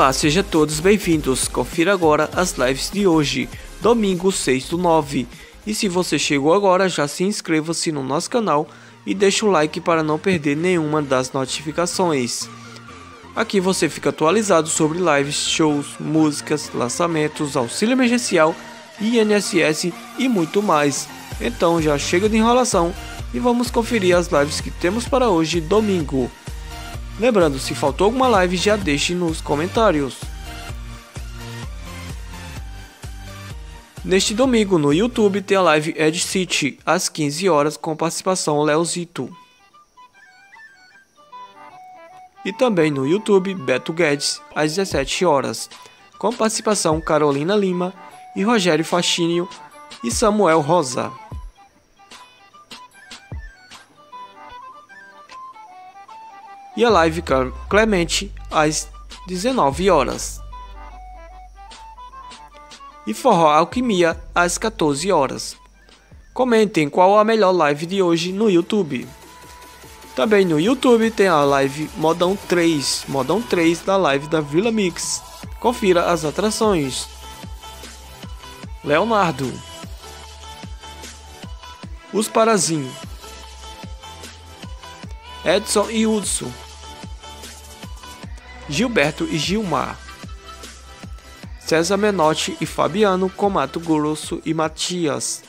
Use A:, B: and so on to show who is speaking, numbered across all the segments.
A: Olá, sejam todos bem-vindos. Confira agora as lives de hoje, domingo 6 do 9. E se você chegou agora, já se inscreva-se no nosso canal e deixe o like para não perder nenhuma das notificações. Aqui você fica atualizado sobre lives, shows, músicas, lançamentos, auxílio emergencial, INSS e muito mais. Então já chega de enrolação e vamos conferir as lives que temos para hoje, domingo. Lembrando, se faltou alguma live, já deixe nos comentários. Neste domingo no YouTube tem a live Ed City às 15 horas com participação Leozito. E também no YouTube Beto Guedes às 17 horas com participação Carolina Lima e Rogério Faxínio e Samuel Rosa. E a live Clemente às 19 horas. E Forró Alquimia às 14 horas. Comentem qual a melhor live de hoje no YouTube. Também no YouTube tem a live Modão 3, Modão 3 da live da Vila Mix. Confira as atrações. Leonardo. Os Parazinho. Edson e Hudson. Gilberto e Gilmar. César Menotti e Fabiano com Mato Grosso e Matias.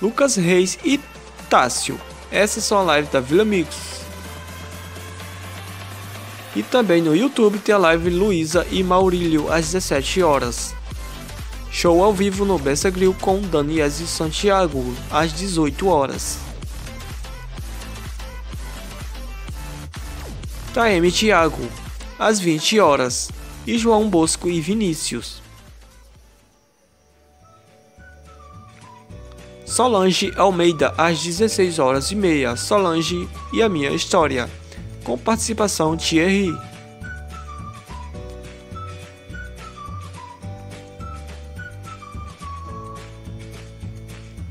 A: Lucas Reis e Tássio. Essas são a live da Vila Mix. E também no YouTube tem a live Luísa e Maurílio às 17 horas. Show ao vivo no Bessa Grill com Daniel e Santiago às 18 horas. Taeme Thiago, às 20 horas, e João Bosco e Vinícius. Solange Almeida, às 16 horas e meia, Solange e a minha história, com participação Thierry.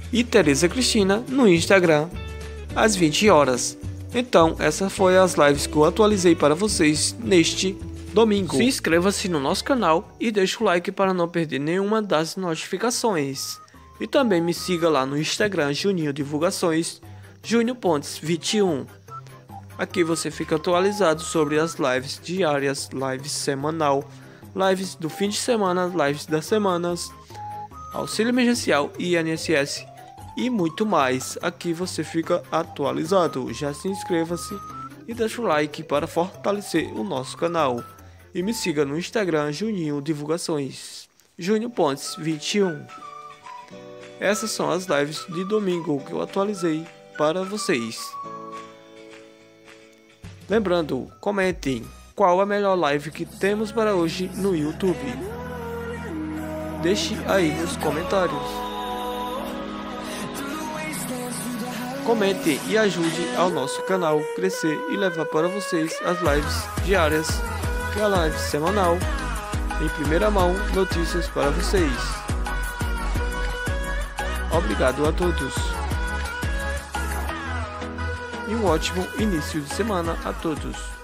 A: E Teresa Cristina no Instagram, às 20 horas. Então, essas foram as lives que eu atualizei para vocês neste domingo. Se inscreva-se no nosso canal e deixe o like para não perder nenhuma das notificações. E também me siga lá no Instagram Juninho Divulgações, Júnior Pontes 21. Aqui você fica atualizado sobre as lives diárias, lives semanal, lives do fim de semana, lives das semanas, auxílio emergencial e INSS e muito mais. Aqui você fica atualizado. Já se inscreva-se e deixa o like para fortalecer o nosso canal. E me siga no Instagram Juninho Divulgações. Júnior Pontes 21. Essas são as lives de domingo que eu atualizei para vocês. Lembrando, comentem qual a melhor live que temos para hoje no YouTube. Deixe aí nos comentários. Comente e ajude ao nosso canal crescer e levar para vocês as lives diárias e a live semanal em primeira mão notícias para vocês. Obrigado a todos. E um ótimo início de semana a todos.